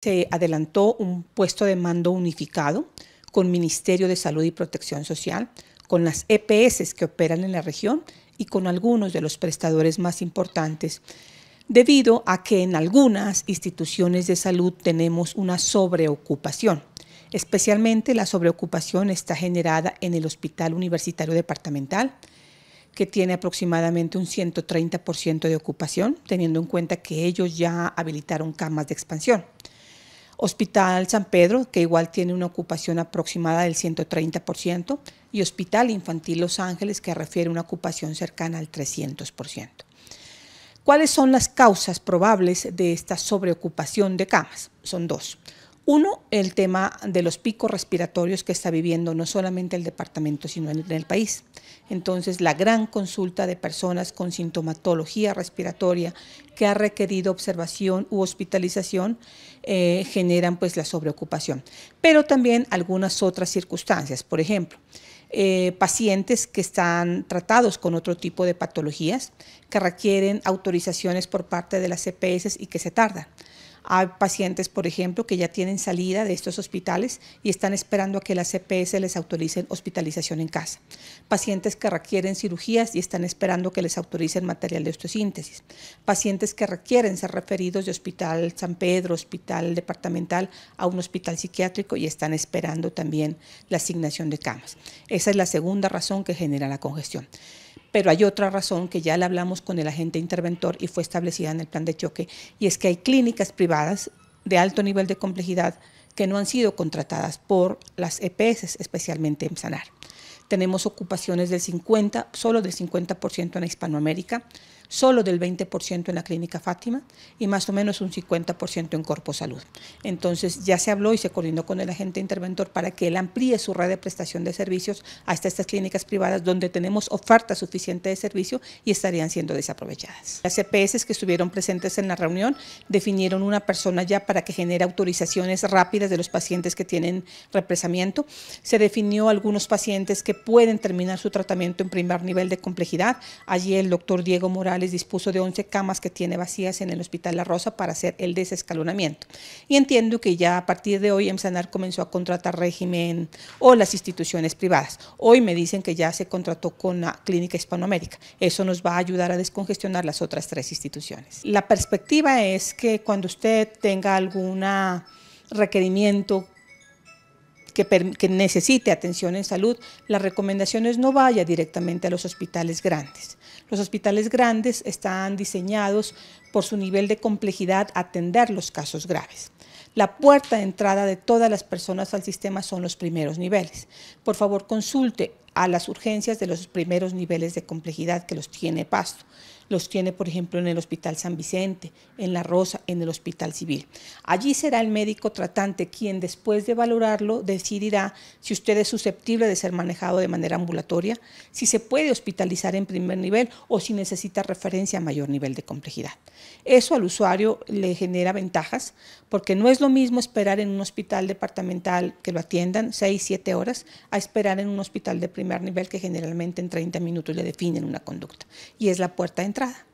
Se adelantó un puesto de mando unificado con Ministerio de Salud y Protección Social, con las EPS que operan en la región y con algunos de los prestadores más importantes, debido a que en algunas instituciones de salud tenemos una sobreocupación. Especialmente la sobreocupación está generada en el Hospital Universitario Departamental, que tiene aproximadamente un 130% de ocupación, teniendo en cuenta que ellos ya habilitaron camas de expansión. Hospital San Pedro, que igual tiene una ocupación aproximada del 130%, y Hospital Infantil Los Ángeles, que refiere una ocupación cercana al 300%. ¿Cuáles son las causas probables de esta sobreocupación de camas? Son dos. Uno, el tema de los picos respiratorios que está viviendo no solamente el departamento, sino en el país. Entonces, la gran consulta de personas con sintomatología respiratoria que ha requerido observación u hospitalización eh, generan pues la sobreocupación. Pero también algunas otras circunstancias, por ejemplo, eh, pacientes que están tratados con otro tipo de patologías que requieren autorizaciones por parte de las CPS y que se tardan. Hay pacientes, por ejemplo, que ya tienen salida de estos hospitales y están esperando a que las CPS les autoricen hospitalización en casa. Pacientes que requieren cirugías y están esperando que les autoricen material de osteosíntesis. Pacientes que requieren ser referidos de Hospital San Pedro, Hospital Departamental a un hospital psiquiátrico y están esperando también la asignación de camas. Esa es la segunda razón que genera la congestión. Pero hay otra razón que ya la hablamos con el agente interventor y fue establecida en el plan de choque, y es que hay clínicas privadas de alto nivel de complejidad que no han sido contratadas por las EPS, especialmente en Sanar. Tenemos ocupaciones del 50, solo del 50% en Hispanoamérica, solo del 20% en la clínica Fátima y más o menos un 50% en Corpo Salud. Entonces ya se habló y se coordinó con el agente interventor para que él amplíe su red de prestación de servicios hasta estas clínicas privadas donde tenemos oferta suficiente de servicio y estarían siendo desaprovechadas. Las CPS que estuvieron presentes en la reunión definieron una persona ya para que genere autorizaciones rápidas de los pacientes que tienen represamiento. Se definió algunos pacientes que pueden terminar su tratamiento en primer nivel de complejidad. Allí el doctor Diego Morales les dispuso de 11 camas que tiene vacías en el Hospital La Rosa para hacer el desescalonamiento. Y entiendo que ya a partir de hoy EMSANAR comenzó a contratar régimen o las instituciones privadas. Hoy me dicen que ya se contrató con la Clínica Hispanoamérica. Eso nos va a ayudar a descongestionar las otras tres instituciones. La perspectiva es que cuando usted tenga algún requerimiento que, necesite atención en salud, las recomendaciones no vaya directamente a los hospitales grandes. Los hospitales grandes están diseñados por su nivel de complejidad a atender los casos graves. La puerta de entrada de todas las personas al sistema son los primeros niveles. Por favor, consulte a las urgencias de los primeros niveles de complejidad que los tiene Pasto. Los tiene, por ejemplo, en el Hospital San Vicente, en La Rosa, en el Hospital Civil. Allí será el médico tratante quien, después de valorarlo, decidirá si usted es susceptible de ser manejado de manera ambulatoria, si se puede hospitalizar en primer nivel o si necesita referencia a mayor nivel de complejidad. Eso al usuario le genera ventajas porque no es lo mismo esperar en un hospital departamental que lo atiendan 6, 7 horas a esperar en un hospital de primer nivel que generalmente en 30 minutos le definen una conducta. Y es la puerta de entrada.